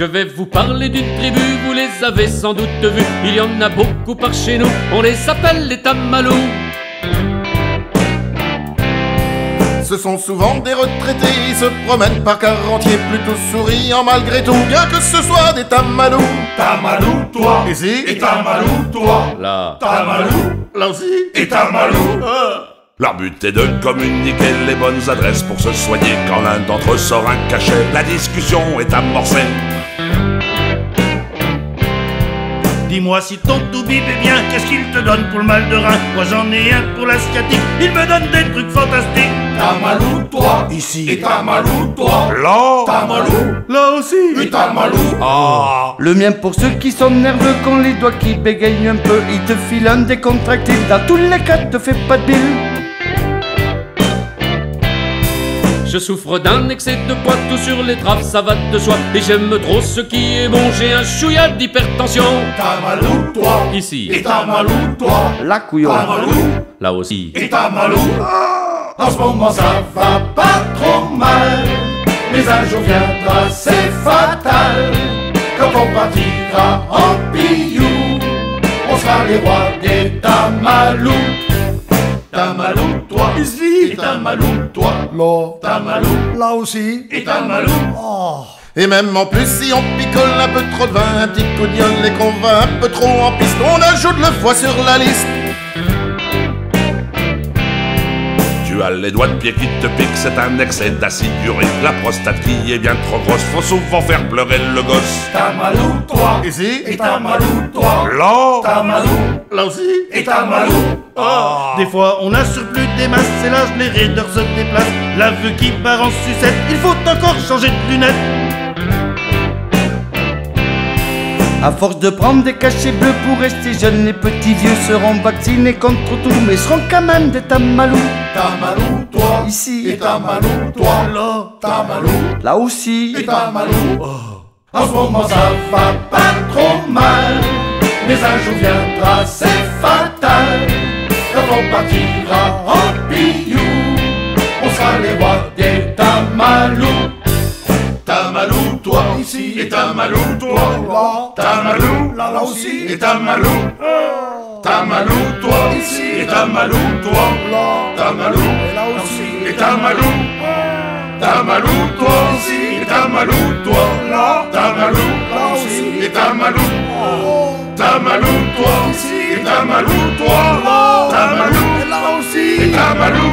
Je vais vous parler d'une tribu, vous les avez sans doute vus. Il y en a beaucoup par chez nous, on les appelle les Tamalous. Ce sont souvent des retraités, ils se promènent par quartier, plutôt souriants malgré tout, bien que ce soit des tamalous. Tamalou, toi. Ici Et Tamalou, toi. Là, Tamalou. Là aussi Et Tamalou. Leur but est de communiquer les bonnes adresses pour se soigner. Quand l'un d'entre eux sort un cachet, la discussion est amorcée. Dis-moi si ton toubib est bien, qu'est-ce qu'il te donne pour le mal de rein? Moi j'en ai un pour la sciatique, il me donne des trucs fantastiques. Tamalou, toi. Ici. Et Tamalou, toi. Là, Tamalou. Là aussi. Et Tamalou. ah, Le mien pour ceux qui sont nerveux, qu'on les doigts qui bégayent un peu, il te file un décontractile. Dans tous les cas, te fais pas de bile. Je souffre d'un excès de poids, tout sur les traves, ça va de soi. Et j'aime trop ce qui est bon, j'ai un chouïa d'hypertension. Tamalou, toi. Ici, Et Tamalou, toi. La couillon. Tamalou. là aussi. Et Tamalou. En ce moment ça va pas trop mal. Mais un jour viendra, c'est fatal. Quand on partira en pillou, on sera les rois des Tamalous. Tamalou, Et Tamalou, toi. Là. Tamalou. Là aussi. Et Tamalou. Et même en plus, si on picole un peu trop de vin, un petit coup de gueule et qu'on va un peu trop en piste, on ajoute le foie sur la liste. Tu as les doigts de pied qui te piquent, c'est un excès d'acide urique. La prostate qui est bien trop grosse, faut souvent faire pleurer le gosse. Tamalou, toi. Ici Et Tamalou, toi. Là, Tamalou. Là aussi Et Tamalou. Des fois on a surplus des masses, c'est l'âge, les raideurs se déplacent. La vue qui part en sucette, il faut encore changer de lunettes. À force de prendre des cachets bleus pour rester jeunes, les petits vieux seront vaccinés contre tout, mais seront quand même des tamalous. Tamalou, toi. Ici. Et Tamalou, toi. Là. Tamalou. Là aussi. Et Tamalou. En ce moment ça va pas trop mal. Mais un jour viendra, c'est ici. Et Tamalou, toi là. Tamalou, là, là aussi. Et Tamalou. Tamalou, toi ici. Et Tamalou, toi là. Tamalou, là aussi. Et Tamalou. Tamalou, toi ici. Et Tamalou, toi là. Tamalou, là aussi. Et Tamalou. Tamalou, toi ici. Et Tamalou, toi là. Tamalou, là aussi. Et Tamalou.